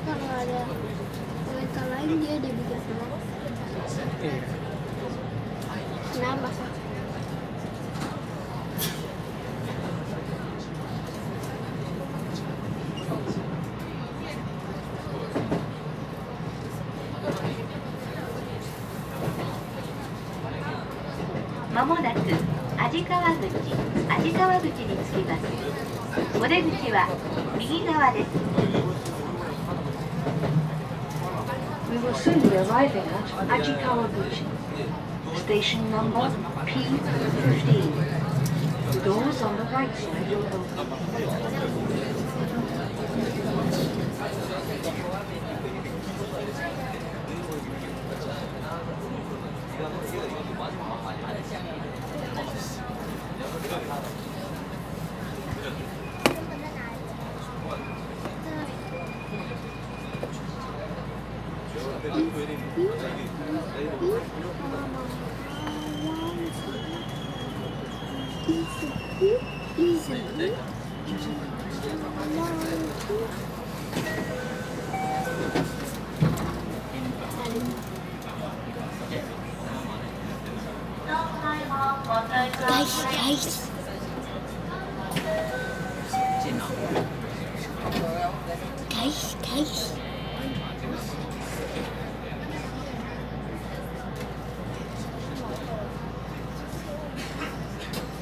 kalau ada kereta lain dia dibikin semua Iya. kenapa「まもなく味川口味川口に着きますお出口は右側です will soon be arriving at Ajikawaguchi, station number P15. The doors on the right side will open. Guys, guys. Guys, guys.